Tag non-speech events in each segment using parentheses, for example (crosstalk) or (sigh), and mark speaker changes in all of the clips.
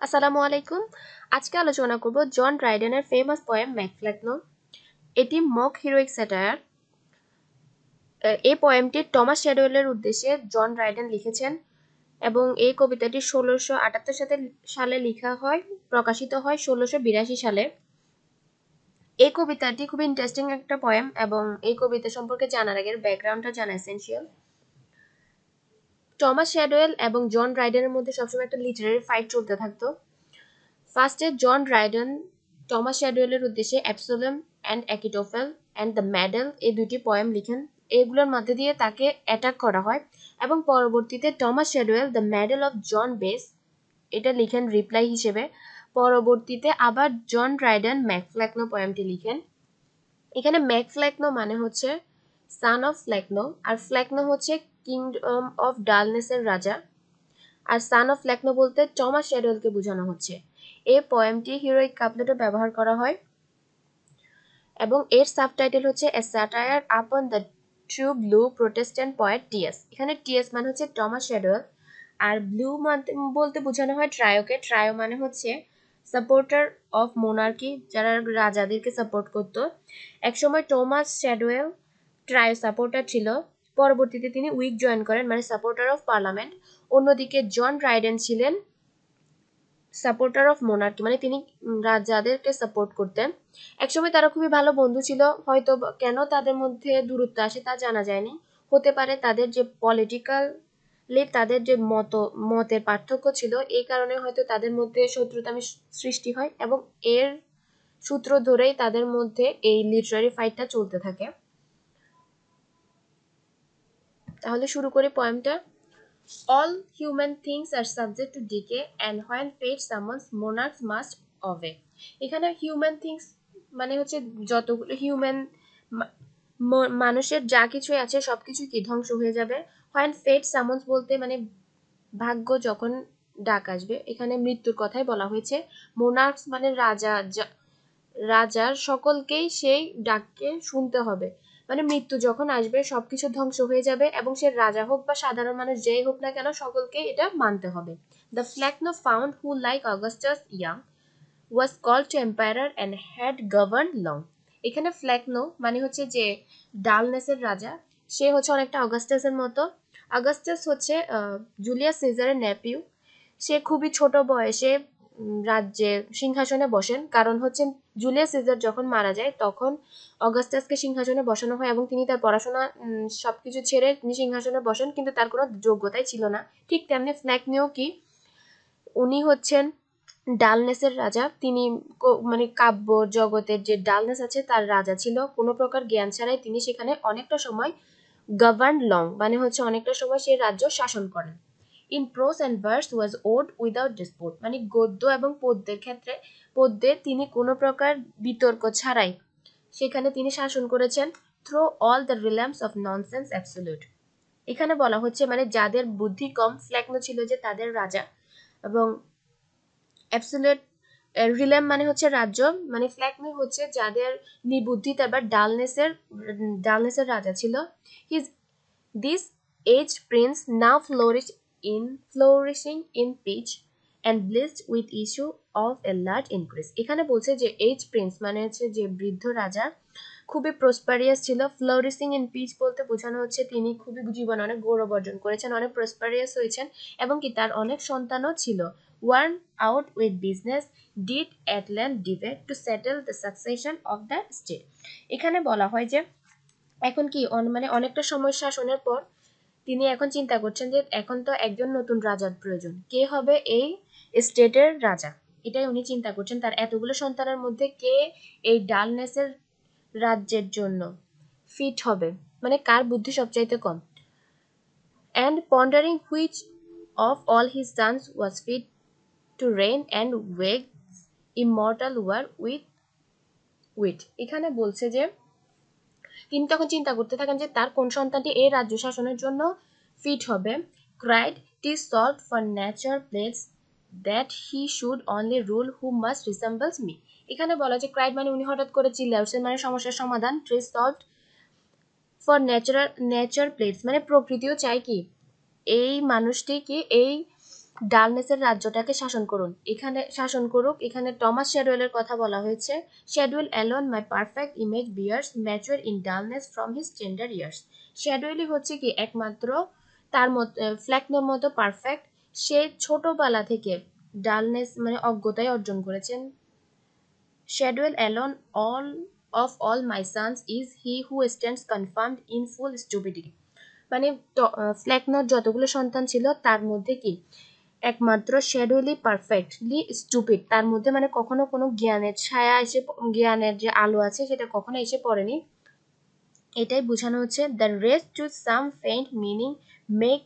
Speaker 1: আসসালামু আলাইকুম। আজকে আলোচনা করব জন ড্রাইডেনের ফেমাস পোয়েম ম্যাকফ্ল্যাকনো এটি মক হিরোইক স্যাটায়ার এই পোয়েমটি টমাস শ্যাডোয়েলের উদ্দেশ্যে জন ড্রাইডেন লিখেছেন এবং এই কবিতাটি ষোলোশো আটাত্তর সাথে সালে লেখা হয়, প্রকাশিত হয় ষোলোশো বিরাশি সালে। এই কবিতাটি খুব ইন্টারেস্টিং একটা পোয়েম এবং এই কবিতা সম্পর্কে জানার আগের ব্যাকগ্রাউন্ডটা জানা এসেন্সিয়াল টমাস শ্যাডোয়েল এবং জন রাইডেনের মধ্যে সবসময় একটা লিটারারি ফাইট চলতে থাকতো। ফার্স্টে জন রাইডেন, টমাস শ্যাডোয়েলের উদ্দেশ্যে Absalom and Achitophel and the medal এই দুটি পয়েম লিখেন। এগুলোর মধ্যে দিয়ে তাকে অ্যাটাক করা হয় এবং পরবর্তীতে Thomas Shadwell the medal of John Bayes এটা লিখেন রিপ্লাই হিসেবে। পরবর্তীতে আবার জন রাইডেন ম্যাকফ্ল্যাকনো পয়েমটি লিখেন। এখানে ম্যাকফ্ল্যাকনো মানে হচ্ছে সান অফ ফ্ল্যাকনো আর ফ্ল্যাকনো হচ্ছে কিংডম অফ ডালনেসের রাজা। আর সান অফ ল্যাকনো বলতে টমাস শ্যাডোয়েলকে বোঝানো হচ্ছে। এই পয়েমটি হিরোইক কাপলেটও ব্যবহার করা হয় এবং এর সাবটাইটেল হচ্ছে a satire upon the true blue Protestant poet TS এখানে টিএস মানে হচ্ছে টমাস শ্যাডোয়েল আর ব্লু বলতে বোঝানো হয় ট্রায়োকে ট্রায়ো মানে হচ্ছে সাপোর্টার অফ মোনার্কি যারা রাজাদেরকে সাপোর্ট করতো। একসময় টমাস শ্যাডোয়েল ট্রায়ো সাপোর্টার ছিল পরবর্তীতে তিনি উইক জয়েন করেন মানে সাপোর্টার অফ পার্লামেন্ট অন্যদিকে জন রাইডেন ছিলেন সাপোর্টার অফ মোনার্কি মানে তিনি রাজাদেরকে সাপোর্ট করতেন। একসময় তারা খুবই ভালো বন্ধু ছিল, হয়তো কেন তাদের মধ্যে দূরত্ব আসে তা জানা যায়নি। হতে পারে তাদের যে পলিটিক্যাল তাদের যে মত, মতের পার্থক্য ছিল, এই কারণে হয়তো তাদের মধ্যে শত্রুতা সৃষ্টি হয় এবং এর সূত্র ধরেই তাদের মধ্যে এই লিটারারি ফাইটটা চলতে থাকে। তাহলে শুরু করি পয়েমটা all human things are subject to decay and when fate summons monarchs must obey এখানে হিউম্যান থিংস মানে হচ্ছে যতগুলো হিউম্যান মানুষের যা কিছুই আছে সব কিছু কি ধ্বংস হয়ে যাবে? হোয়েন ফেট সামন্স বলতে মানে ভাগ্য যখন ডাক আসবে, এখানে মৃত্যুর কথাই বলা হয়েছে। মোনার্কস মানে রাজা রাজার সকলকেই সেই ডাককে শুনতে হবে। মানে মৃত্যু যখন আসবে, সবকিছু ধ্বংস হয়ে যাবে এবং সে রাজা হোক বা সাধারণ মানুষ যেই হোক না কেন সকলকে এটা মানতে হবে। The Flecknoe found who like Augustus young was call to empire and had govern long এখানে ফ্ল্যাকনো মানে হচ্ছে যে ডালনেসের রাজা, সে হচ্ছে অনেকটা অগাস্টাসের মতো। অগাস্টাস হচ্ছে জুলিয়াস সিজারের নেপিউ সে খুবই ছোট বয়সে রাজ্যে সিংহাসনে বসেন। কারণ হচ্ছে জুলিয়াস সিজার যখন মারা যায়, তখন অগাস্টাসকে সিংহাসনে বসানো হয় এবং তিনি তার পড়াশোনা সবকিছু ছেড়ে তিনি সিংহাসনে বসেন, কিন্তু তার কোনো যোগ্যতাই ছিল না। ঠিক তেমনি ফ্ল্যাকনিও কি, উনি হচ্ছেন ডালনেসের রাজা। তিনি মানে কাব্য জগতের যে ডালনেস আছে, তার রাজা ছিল। কোনো প্রকার জ্ঞান ছাড়াই তিনি সেখানে অনেকটা সময় গভার্ন লং মানে হচ্ছে অনেকটা সময় সে রাজ্য শাসন করেন। In prose and verse was owned without dispute মানে গদ্য এবং পদ্যের ক্ষেত্রে, পদ্যে তিনি কোনো প্রকার বিতর্ক ছাড়াই সেখানে তিনি শাসন করেছেন through all the realms of nonsense absolute এখানে বলা হচ্ছে মানে যাদের বুদ্ধি কম ফ্ল্যাকনো ছিল যে তাদের রাজা। এবং অ্যাবসোলিউট রিল্যাম মানে হচ্ছে রাজ্য মানে ফ্ল্যাকনো হচ্ছে যাদের নিবুদ্ধিতা বা ডালনেসের ডালনেসের রাজা ছিল। His this age prince now flourish in flourishing in peace and blessed with issue of a large increase এখানে বলছে যে এইচ প্রিন্স মানে হচ্ছে যে বৃদ্ধ রাজা, খুবই প্রসপারিয়াস ছিল। ফ্লোরিসিং ইন পিচ বলতে বোঝানো হচ্ছে তিনি খুবই জীবনে অনেক গৌরব অর্জন করেছেন, অনেক প্রসপারিয়াস হয়েছেন, এবং কি তার অনেক সন্তানও ছিল। Worn out with business did at length debate to settle the succession of the state এখানে বলা হয় যে, এখন কি মানে অনেকটা সময় শাসনের পর তিনি এখন চিন্তা করছেন যে এখন তো একজন নতুন রাজার প্রয়োজন। কে হবে এই স্টেটের রাজা? এটাই উনি চিন্তা করছেন তার এতগুলো সন্তানের মধ্যে কে এই ডালনেসের রাজ্যের জন্য ফিট হবে? মানে কার বুদ্ধি সবচাইতে কম? And pondering which of all his sons was fit to reign and wage immortal war with with এখানে বলছে যে তিনি তখন চিন্তা করতে থাকেন যে তার কোন সন্তানটি এই রাজ্য শাসনের জন্য ফিট হবে। Cried to solve for nature place that he should only rule who must resembles me এখানে বলা যে ক্রাইড মানে উনি হঠাৎ করে চিল্লে উঠছেন মানে সমস্যার সমাধান। Tree solve for natural nature place মানে প্রকৃতিও চাই কি, এই মানুষটি কি, এই ডালনেসের রাজ্যটাকে শাসন করুন। এখানে শাসন করুক, এখানে টমাস শ্যাডওয়েলের কথা বলা হয়েছে। Shadwell alone my perfect image bears mature in dullness from his tender years. শ্যাডওয়েলই হচ্ছে কি একমাত্র তার মত ফ্ল্যাকনোর মতো পারফেক্ট। সে ছোটবেলা থেকে ডালনেস মানে অজ্ঞতায় অর্জন করেছেন। Shadwell alone all, of all my sons is he who stands confirmed in full stupidity. মানে ফ্ল্যাকনোর যতগুলো সন্তান ছিল, তার মধ্যে কি একমাত্র শ্যাডোলি পারফেক্টলি স্টুপিড তার মধ্যে মানে কখনো কোনো জ্ঞানের ছায়া এসে জ্ঞানের যে আলো আছে সেটা কখনো এসে পড়েনি। এটাই বোঝানো হচ্ছে the rest to some faint meaning make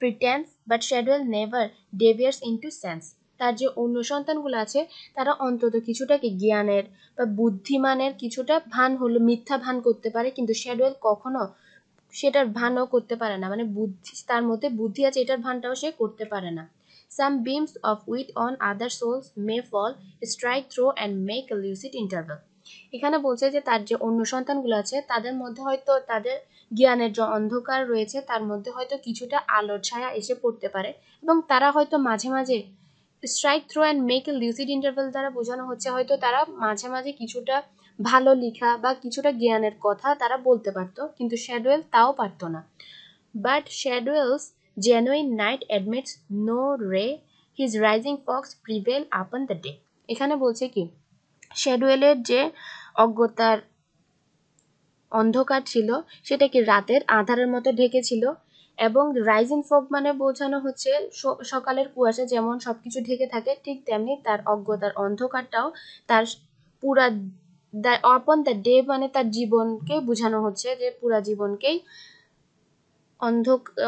Speaker 1: pretence but Shadwell never deviates into sense তার যে অন্য সন্তানগুলো আছে, তারা অন্তত কিছুটা কি জ্ঞানের বা বুদ্ধিমানের কিছুটা ভান হলো, মিথ্যা ভান করতে পারে, কিন্তু শ্যাডোয়েল কখনো সেটার ভানও করতে পারে না। মানে বুদ্ধি, তার মধ্যে বুদ্ধি আছে, এটার ভানটাও সে করতে পারে না। Some beams of with on other souls may fall strike through and make a lucid interval এখানে বলছে যে, তার যে অন্য সন্তানগুলো আছে, তাদের মধ্যে হয়তো তাদের জ্ঞানের যে অন্ধকার রয়েছে, তার মধ্যে হয়তো কিছুটা আলোর ছায়া এসে পড়তে পারে এবং তারা হয়তো মাঝে মাঝে strike through and make a lucid interval দ্বারা বোঝানো হচ্ছে, হয়তো তারা মাঝে মাঝে কিছুটা ভালো লেখা বা কিছুটা জ্ঞানের কথা তারা বলতে পারতো, কিন্তু শ্যাডোয়েল তাও পারতো না। But Shadwell's genuine night admits no ray his rising fogs prevail upon the day এখানে বলছে কি? শ্যাডোয়েলের যে অজ্ঞতার অন্ধকার ছিল, সেটা কি রাতের আধারের মতো ঢেকেছিল? এবং রাইজিং ফগ মানে বোঝানো হচ্ছে সকালের কুয়াশা যেমন সবকিছু ঢেকে থাকে, ঠিক তেমনি তার অজ্ঞতার অন্ধকারটাও তার পুরা দ্য অপন দ্য ডে মানে তার জীবনকে বোঝানো হচ্ছে যে পুরা জীবনকেই অন্ধ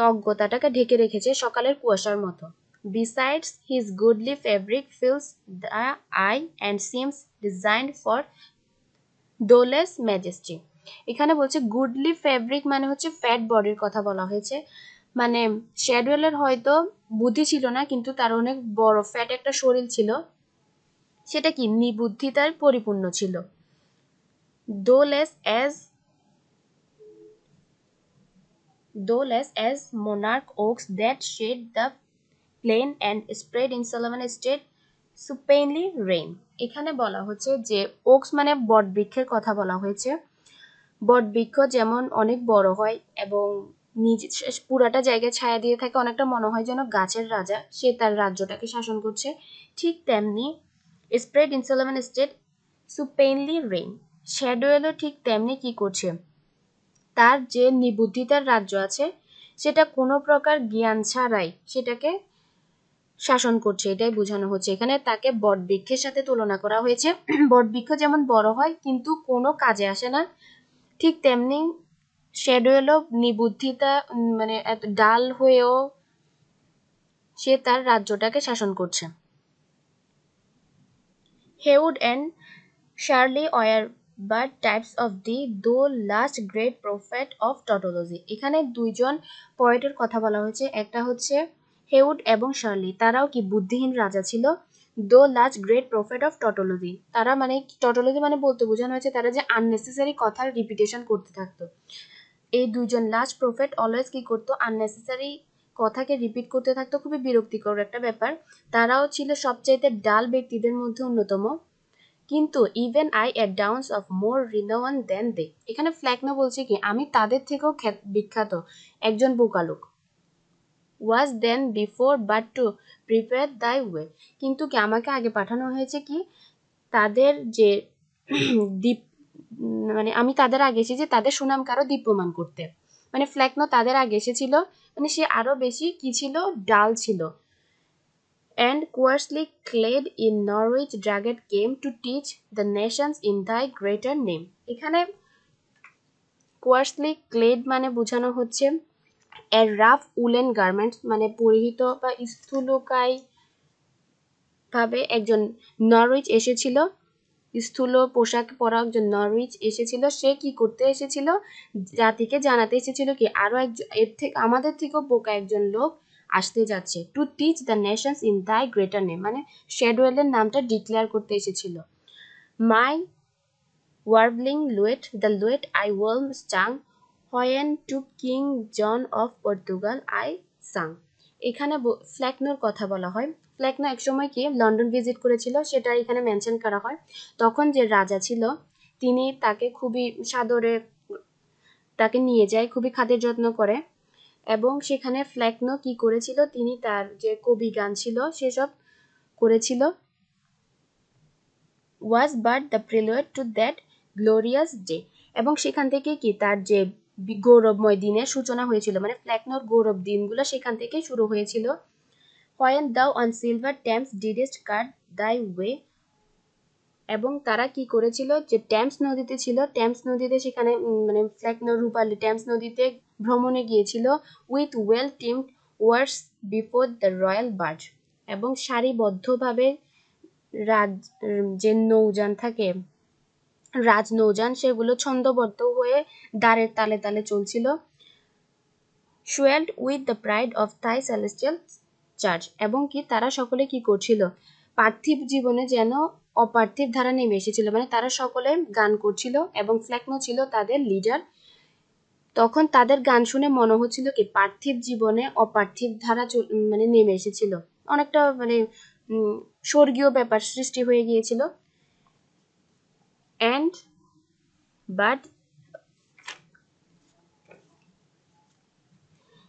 Speaker 1: অজ্ঞতাটাকে ঢেকে রেখেছে সকালের কুয়াশার মতো। Besides his goodly fabric fills the eye and seems designed for thoughtless majesty এখানে বলছে গুডলি ফেব্রিক মানে হচ্ছে ফ্যাট বডির কথা বলা হয়েছে। মানে শ্যাডওয়েলের হয়তো বুদ্ধি ছিল না, কিন্তু তার অনেক বড় ফ্যাট একটা শরীর ছিল। সেটা কি? নিবুদ্ধিতার পরিপূর্ণ ছিল। Though less less as monarch oaks that shade the plain and spread in Solomon state supinely rain. এখানে বলা হচ্ছে যে ওকস মানে বটবৃক্ষের কথা বলা হয়েছে। বটবৃক্ষ যেমন অনেক বড় হয় এবং নিজ পুরাটা জায়গায় ছায়া দিয়ে থাকে, অনেকটা মনে হয় যেন গাছের রাজা, সে তার রাজ্যটাকে শাসন করছে। ঠিক তেমনি spread in solemn state supinely reign শ্যাডোয়েলও ঠিক তেমনি কি করছে? তার যে নিবুদ্ধিতার রাজ্য আছে, সেটা কোনো প্রকার জ্ঞান ছাড়াই সেটাকে শাসন করছে, এটাই বোঝানো হচ্ছে। এখানে তাকে বটবৃক্ষের সাথে তুলনা করা হয়েছে। (clears throat) বটবৃক্ষ যেমন বড় হয়, কিন্তু কোনো কাজে আসে না। ঠিক তেমনি শ্যাডোয়েলও নিবুদ্ধিতা মানে ডাল হয়েও সে তার রাজ্যটাকে শাসন করছে। Heywood and Shirley were but types of thee thou last great prophet of tautology এখানে দুইজন পয়েটের কথা বলা হয়েছে। একটা হচ্ছে হেউড এবং শার্লি। তারাও কি বুদ্ধিহীন রাজা ছিল? Thou last great prophet of tautology তারা মানে টটোলজি মানে বলতে বোঝানো হয়েছে তারা যে আননেসেসারি কথার রিপিটেশন করতে থাকতো। এই দুজন লাস্ট প্রফেট অলওয়েজ কি করতো? আননেসেসারি কথাকে রিপিট করতে থাকতো। খুবই বিরক্তিকর একটা ব্যাপার। তারাও ছিল সবচাইতে ডাল ব্যক্তিদের মধ্যে অন্যতম। কিন্তু even I a dunce of more renown than they এখানে ফ্ল্যাকনো বলছে কি? আমি তাদের থেকেও বিখ্যাত একজন বোকালুক was then before but to prepare thy way কিন্তু কি আমাকে আগে পাঠানো হয়েছে কি? তাদের যে (clears throat) দ্বীপ মানে আমি তাদের আগে এসেছি তাদের সুনাম কারও দীপ্যমান করতে। মানে ফ্ল্যাকনো তাদের আগে এসেছিল মানে সে আরও বেশি কি ছিল? ডাল ছিল। And coarsely clad in Norwich Dragon came to teach the nations in thy greater name. এখানে কোয়ার্সলি ক্লেড মানে বোঝানো হচ্ছে এ রাফ উলেন গার্মেন্টস মানে পরিহিত বা স্থূলকায় ভাবে একজন নরউইচ এসেছিল, স্থূল পোশাক পরা একজন নরউইচ এসেছিল, সে কি করতে এসেছিল? জাতিকে জানাতে এসেছিল কি, আরও একজন এর থেকে আমাদের থেকেও বোকা একজন লোক আসতে যাচ্ছে। To teach the nations in thy greater name মানে শেডওয়েলের নামটা ডিক্লেয়ার করতে এসেছিল। My warbling lute the lute I whilom strung when to King John of Portugal I sung এখানে ফ্ল্যাকনোর কথা বলা হয়। ফ্ল্যাকনো একসময় কি লন্ডন ভিজিট করেছিল, সেটা এখানে মেনশন করা হয়। তখন যে রাজা ছিল, তিনি তাকে খুবই সাদরে, তাকে নিয়ে যায়, খুবই খাদের যত্ন করে। এবং সেখানে ফ্ল্যাকনো কি করেছিল? তিনি তার যে কবি গান ছিল, সেসব করেছিল। Was but the prelude to that glorious day এবং সেখান থেকে কি তার যে গৌরবময় দিনের সূচনা হয়েছিল মানে ফ্ল্যাকনোর গৌরব দিনগুলো সেখান থেকে শুরু হয়েছিল। When thou on silver Thames ডিডেস্ট কাট দাই ওয়ে এবং তারা কি করেছিল? যে ট্যাম্পস নদীতে ছিল ট্যাম্পস নদীতে সেখানে মানে ফ্ল্যাকনো রূপালি ট্যাম্পস নদীতে ভ্রমণে গিয়েছিল with well timed oars before the royal barge এবং সারিবদ্ধভাবে রাজ যে নৌযান থাকে রাজ নৌযান সেগুলো ছন্দবদ্ধ হয়ে দ্বারের তালে তালে চলছিল। Swelled with the pride of thy celestial charge এবং কি তারা সকলে কি করছিল? পার্থিব জীবনে যেন অপার্থিব ধারা নেমে এসেছিল মানে তারা সকলে গান করছিল এবং ফ্ল্যাকনো ছিল তাদের লিডার তখন তাদের গান শুনে মনে হচ্ছিল কি, পার্থিব জীবনে অপার্থিব ধারা মানে নেমে এসেছিল। অনেকটা মানে স্বর্গীয় ব্যাপার সৃষ্টি হয়ে গিয়েছিল। And but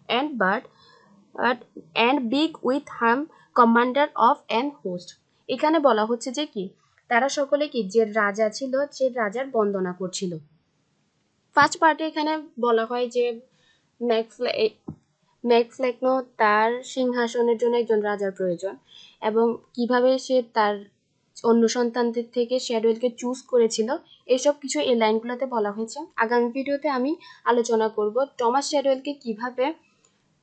Speaker 1: and but and big with hymn commander of an host এখানে বলা হচ্ছে যে কি, তারা সকলে কি, যে রাজা ছিল, সে রাজার বন্দনা করছিল। ফার্স্ট পার্টে এখানে বলা হয় যে ম্যাকফ্লেকনো তার সিংহাসনের জন্য একজন রাজার প্রয়োজন এবং কীভাবে সে তার অন্য সন্তানদের থেকে শ্যাডোয়েলকে চুজ করেছিল, এসব কিছু এই লাইনগুলোতে বলা হয়েছে। আগামী ভিডিওতে আমি আলোচনা করব টমাস শ্যাডোয়েলকে কীভাবে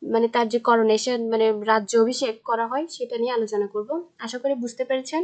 Speaker 1: মানে তার যে করোনেশন মানে রাজ্য অভিষেক করা হয় সেটা নিয়ে আলোচনা করব। আশা করি বুঝতে পেরেছেন।